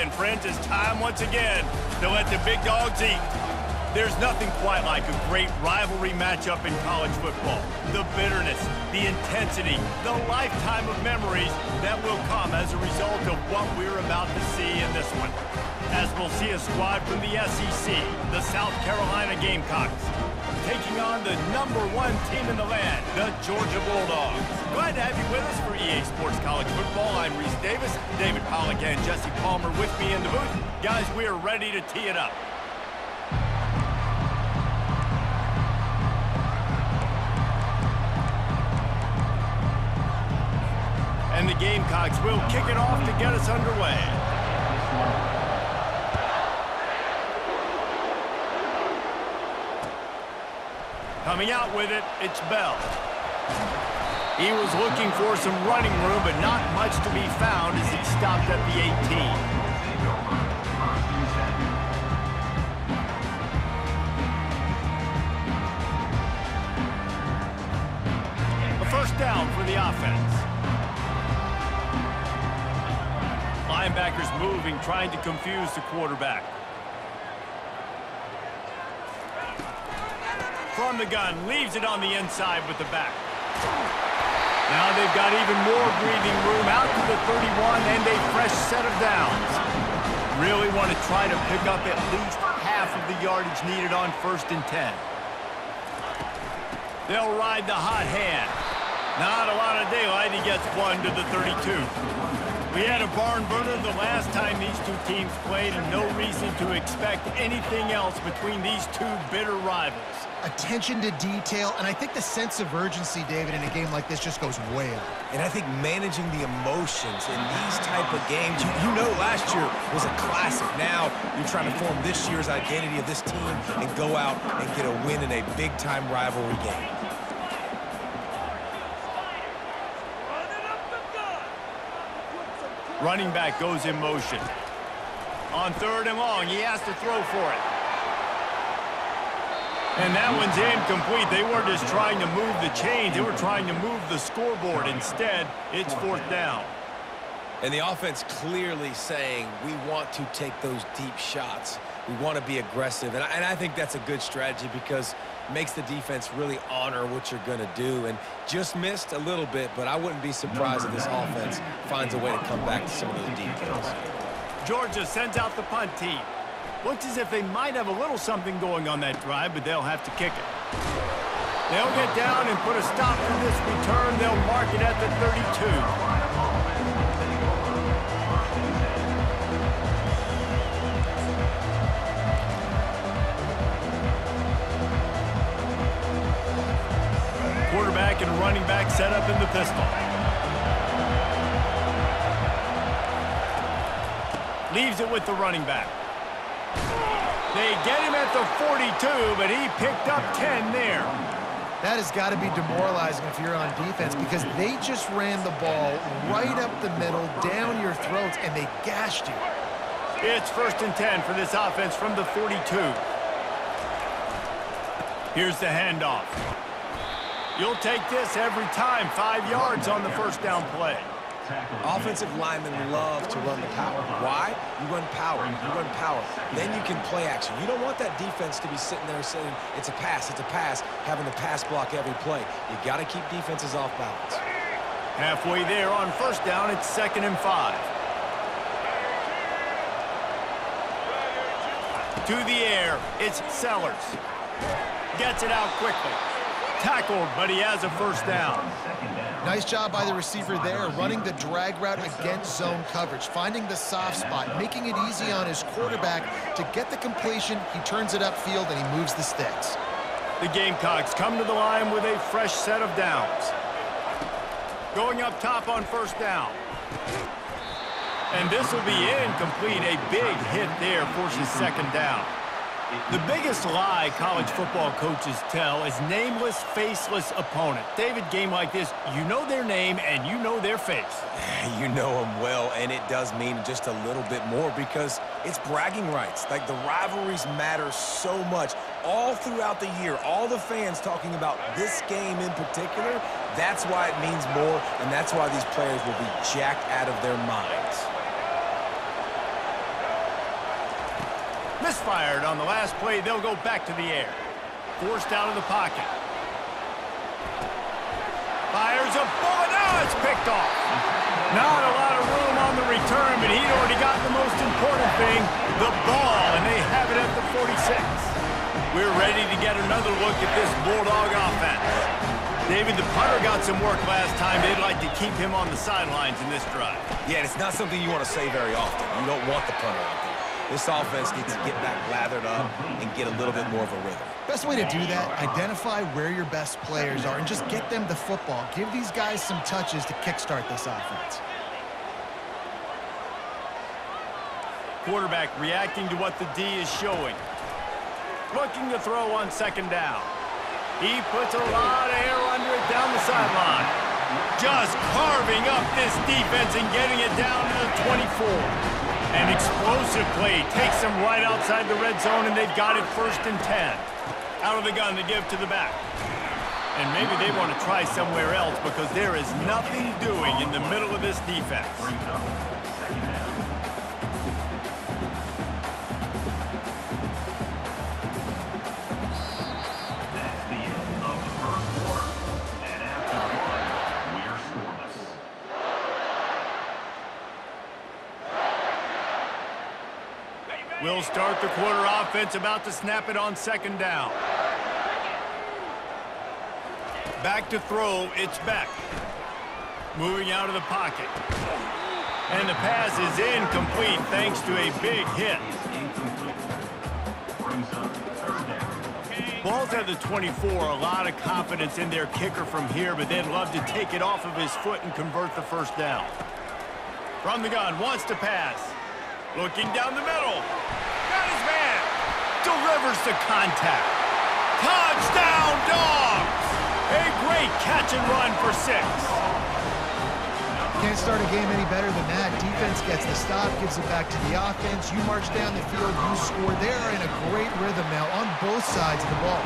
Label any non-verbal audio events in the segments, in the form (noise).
weekend, friends. It's time once again to let the big dogs eat. There's nothing quite like a great rivalry matchup in college football. The bitterness, the intensity, the lifetime of memories that will come as a result of what we're about to see in this one. As we'll see a squad from the SEC, the South Carolina Gamecocks, taking on the number one team in the land, the Georgia Bulldogs. Glad to have you with us for EA Sports College Football. I'm Rece Davis, David Pollack and Jesse Palmer with me in the booth. Guys, we are ready to tee it up. And the Gamecocks will kick it off to get us underway. Coming out with it, it's Bell. He was looking for some running room, but not much to be found as he stopped at the 18. A first down for the offense. Linebackers moving, trying to confuse the quarterback. From the gun, leaves it on the inside with the back. Now they've got even more breathing room out to the 31 and a fresh set of downs. Really want to try to pick up at least half of the yardage needed on first and 10. They'll ride the hot hand. Not a lot of daylight. He gets one to the 32. We had a barn burner the last time these two teams played and no reason to expect anything else between these two bitter rivals. Attention to detail, and I think the sense of urgency, David, in a game like this just goes way up. And I think managing the emotions in these type of games, you, you know last year was a classic. Now you're trying to form this year's identity of this team and go out and get a win in a big-time rivalry game. Running back goes in motion. On third and long, he has to throw for it. And that one's incomplete. They weren't just trying to move the chains. They were trying to move the scoreboard. Instead, it's fourth down. And the offense clearly saying we want to take those deep shots. We want to be aggressive. And I, and I think that's a good strategy because it makes the defense really honor what you're going to do. And just missed a little bit, but I wouldn't be surprised if this offense finds a way to come back to some of those details. Georgia sends out the punt team. Looks as if they might have a little something going on that drive, but they'll have to kick it. They'll get down and put a stop to this return. They'll mark it at the 32. Running back set up in the pistol. Leaves it with the running back. They get him at the 42, but he picked up 10 there. That has got to be demoralizing if you're on defense because they just ran the ball right up the middle, down your throats, and they gashed you. It's first and 10 for this offense from the 42. Here's the handoff. You'll take this every time. Five yards on the first down play. Offensive linemen love to run the power. Why? You run power. You run power. Then you can play action. You don't want that defense to be sitting there saying, it's a pass, it's a pass, having to pass block every play. You got to keep defenses off balance. Halfway there on first down, it's second and five. To the air, it's Sellers. Gets it out quickly. Tackled, but he has a first down. Nice job by the receiver there, running the drag route against zone coverage, finding the soft spot, making it easy on his quarterback to get the completion. He turns it upfield and he moves the sticks. The Gamecocks come to the line with a fresh set of downs. Going up top on first down. And this will be incomplete. A big hit there forces second down. The biggest lie college football coaches tell is nameless, faceless opponent. David, game like this, you know their name and you know their face. (laughs) You know them well, and it does mean just a little bit more because it's bragging rights. Like, the rivalries matter so much all throughout the year. All the fans talking about this game in particular, that's why it means more, and that's why these players will be jacked out of their minds. Misfired on the last play. They'll go back to the air. Forced out of the pocket. Fires a bullet. Now it's picked off. Not a lot of room on the return, but he'd already got the most important thing, the ball, and they have it at the 46. We're ready to get another look at this Bulldog offense. David, the punter got some work last time. They'd like to keep him on the sidelines in this drive. Yeah, it's not something you want to say very often. You don't want the punter out there. This offense needs to get back lathered up and get a little bit more of a rhythm. Best way to do that, identify where your best players are and just get them the football. Give these guys some touches to kickstart this offense. Quarterback reacting to what the D is showing. Looking to throw on second down. He puts a lot of air under it down the sideline. Just carving up this defense and getting it down to the 24. An explosive play takes them right outside the red zone, and they've got it first and 10. Out of the gun to give to the back. And maybe they want to try somewhere else because there is nothing doing in the middle of this defense. We'll start the quarter offense, about to snap it on second down. Back to throw, it's Beck. Moving out of the pocket. And the pass is incomplete thanks to a big hit. Ball's at the 24, a lot of confidence in their kicker from here, but they'd love to take it off of his foot and convert the first down. From the gun, wants to pass. Looking down the middle. Got his man. Delivers the contact. Touchdown, Dogs! A great catch and run for six. Can't start a game any better than that. Defense gets the stop, gives it back to the offense. You march down the field, you score. They're in a great rhythm now on both sides of the ball.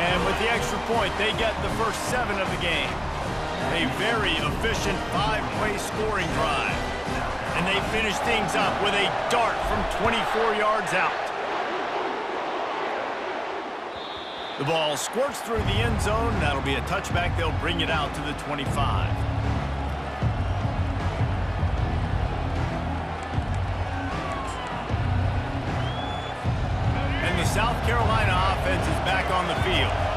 And with the extra point, they get the first seven of the game. A very efficient five-play scoring drive. And they finish things up with a dart from 24 yards out. The ball squirts through the end zone. That'll be a touchback. They'll bring it out to the 25. And the South Carolina offense is back on the field.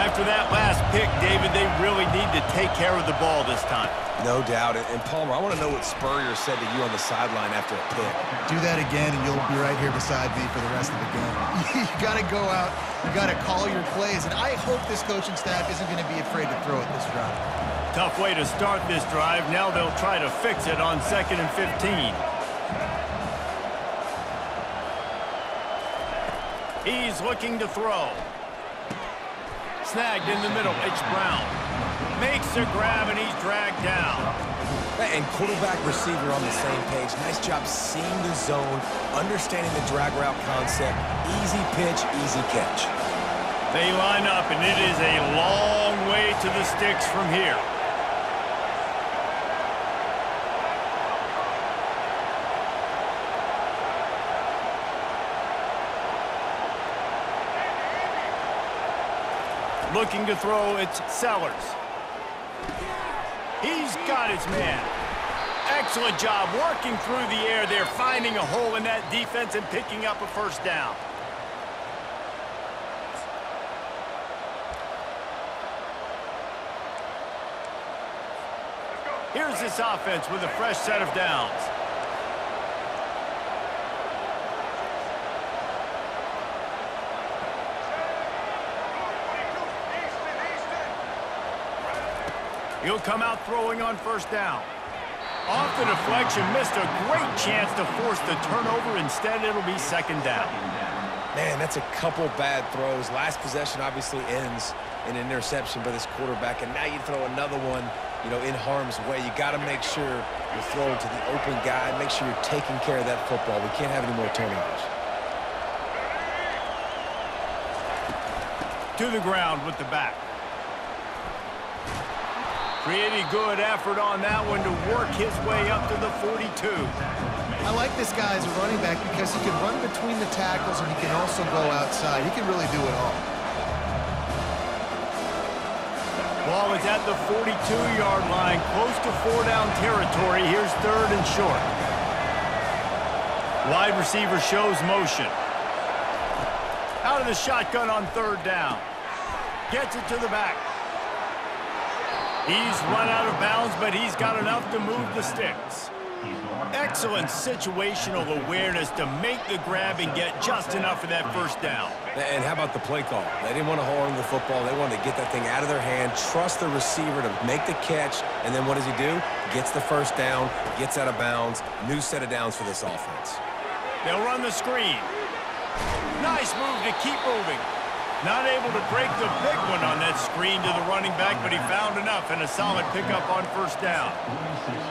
After that last pick, David, they really need to take care of the ball this time. No doubt. And Palmer, I want to know what Spurrier said to you on the sideline after a pick. Do that again, and you'll be right here beside me for the rest of the game. (laughs) you got to go out. You got to call your plays, and I hope this coaching staff isn't going to be afraid to throw it this drive. Tough way to start this drive. Now they'll try to fix it on second and 15. He's looking to throw. Snagged in the middle. It's Brown. Makes a grab, and he's dragged down. And quarterback receiver on the same page. Nice job seeing the zone, understanding the drag route concept. Easy pitch, easy catch. They line up, and it is a long way to the sticks from here. Looking to throw, it's Sellers. He's got his man. Excellent job working through the air there, finding a hole in that defense and picking up a first down. Here's this offense with a fresh set of downs. He'll come out throwing on first down. Off the deflection, missed a great chance to force the turnover. Instead, it'll be second down. Man, that's a couple bad throws. Last possession obviously ends in an interception by this quarterback, and now you throw another one, you know, in harm's way. You got to make sure you're throwing to the open guy. Make sure you're taking care of that football. We can't have any more turnovers. To the ground with the back. Pretty good effort on that one to work his way up to the 42. I like this guy as a running back because he can run between the tackles and he can also go outside. He can really do it all. Ball is at the 42-yard line, close to four-down territory. Here's third and short. Wide receiver shows motion. Out of the shotgun on third down. Gets it to the back. He's run out of bounds, but he's got enough to move the sticks. Excellent situational awareness to make the grab and get just enough for that first down. And how about the play call? They didn't want to hold on to the football. They wanted to get that thing out of their hand, trust the receiver to make the catch, and then what does he do? Gets the first down, gets out of bounds. New set of downs for this offense. They'll run the screen. Nice move to keep moving. Not able to break the big one on that screen to the running back, but he found enough and a solid pickup on first down.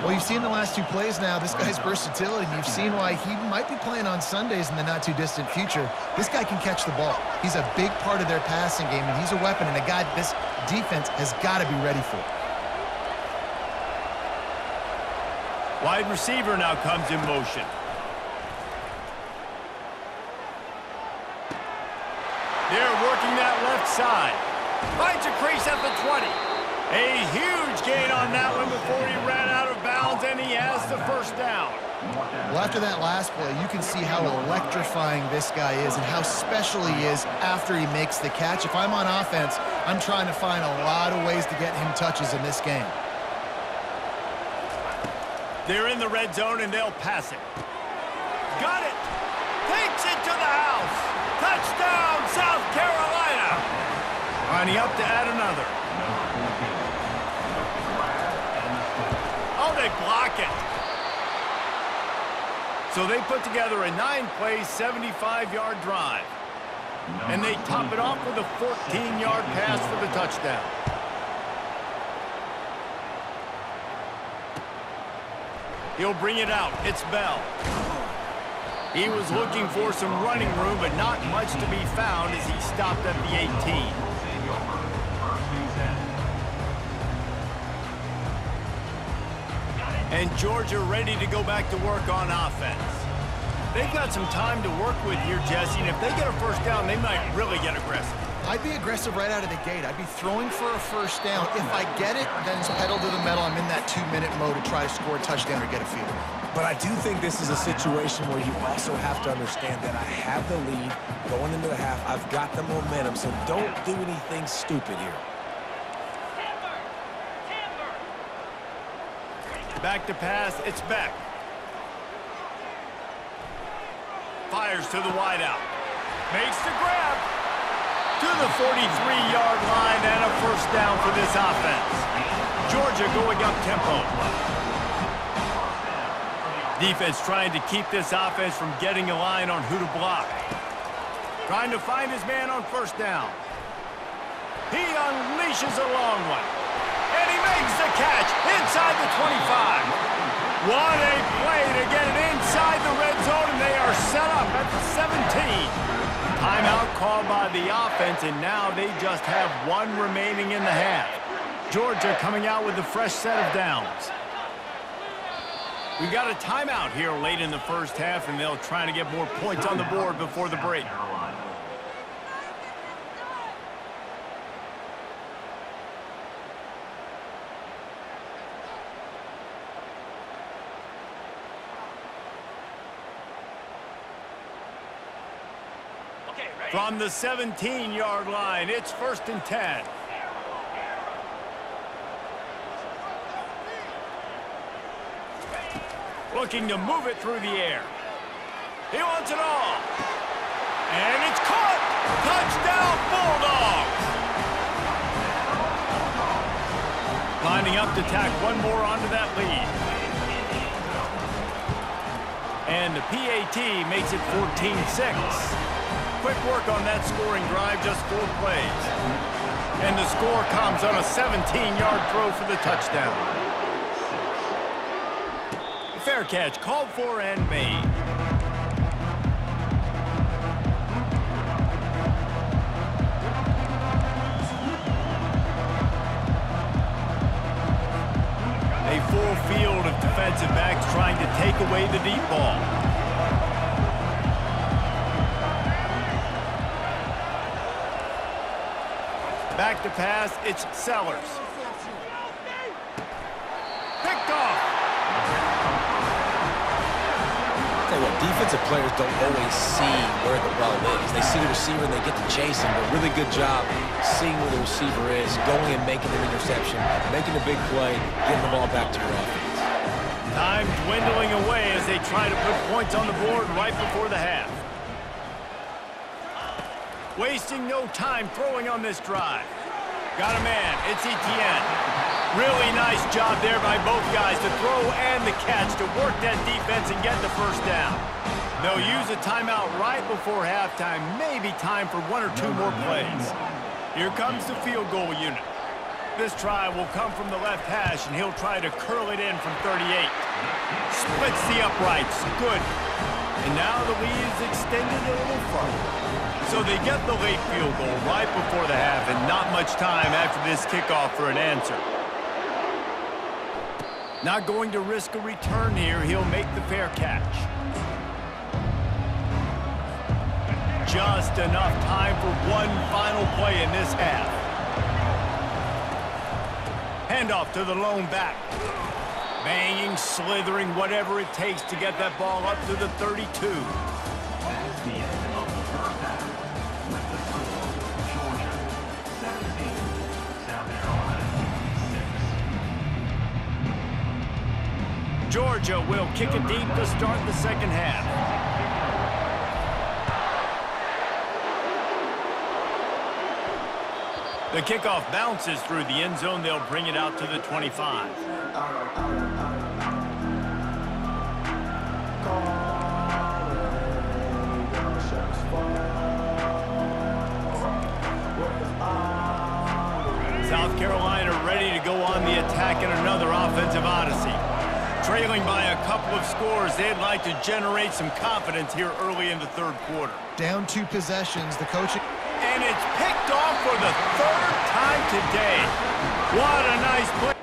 Well, you've seen the last two plays now, this guy's versatility, you've seen why he might be playing on Sundays in the not-too-distant future. This guy can catch the ball. He's a big part of their passing game, and he's a weapon and a guy this defense has got to be ready for. Wide receiver now comes in motion. They're working that left side. Finds a crease at the 20. A huge gain on that one before he ran out of bounds, and he has the first down. Well, after that last play, you can see how electrifying this guy is and how special he is after he makes the catch. If I'm on offense, I'm trying to find a lot of ways to get him touches in this game. They're in the red zone, and they'll pass it. Got it. Takes it to the house. Touchdown, South Carolina. Lining up to add another. Oh, they block it. So they put together a nine-play, 75-yard drive. And they top it off with a 14-yard pass for the touchdown. He'll bring it out. It's Bell. He was looking for some running room, but not much to be found as he stopped at the 18. And Georgia ready to go back to work on offense. They've got some time to work with here, Jesse, and if they get a first down, they might really get aggressive. I'd be aggressive right out of the gate. I'd be throwing for a first down. If I get it, then it's pedal to the metal. I'm in that two-minute mode to try to score a touchdown or get a field. But I do think this is a situation where you also have to understand that I have the lead going into the half. I've got the momentum, so don't do anything stupid here. Back to pass, it's Beck. Fires to the wideout. Makes the grab. To the 43-yard line and a first down for this offense. Georgia going up tempo. Defense trying to keep this offense from getting a line on who to block. Trying to find his man on first down. He unleashes a long one. And he makes the catch inside the 25. What a play to get it inside the red zone, and they are set up at the 17. Timeout called by the offense, and now they just have one remaining in the half. Georgia coming out with a fresh set of downs. We've got a timeout here late in the first half, and they'll try to get more points on the board before the break. From the 17-yard line, it's first and 10. Looking to move it through the air. He wants it all. And it's caught. Touchdown, Bulldogs. Lining up to tack one more onto that lead. And the PAT makes it 14-6. Quick work on that scoring drive, just four plays. And the score comes on a 17-yard throw for the touchdown. Fair catch, called for and made. A full field of defensive backs trying to take away the deep ball. Back to pass, it's Sellers. Picked off. Tell you what, defensive players don't always see where the ball is. They see the receiver and they get to chase him, but really good job seeing where the receiver is, going and making an interception, making a big play, getting the ball back to your offense. Time dwindling away as they try to put points on the board right before the half. Wasting no time throwing on this drive. Got a man. It's Etienne. Really nice job there by both guys to throw and the catch to work that defense and get the first down. They'll use a timeout right before halftime. Maybe time for one or two more plays. Here comes the field goal unit. This try will come from the left hash, and he'll try to curl it in from 38. Splits the uprights. Good. And now the lead is extended a little further. So they get the late field goal right before the half and not much time after this kickoff for an answer. Not going to risk a return here. He'll make the fair catch. Just enough time for one final play in this half. Handoff to the lone back. Banging, slithering, whatever it takes to get that ball up to the 32. Georgia will kick it deep to start the second half. The kickoff bounces through the end zone. They'll bring it out to the 25. Trailing by a couple of scores, they'd like to generate some confidence here early in the third quarter. Down two possessions, the coaching... And it's picked off for the third time today. What a nice play.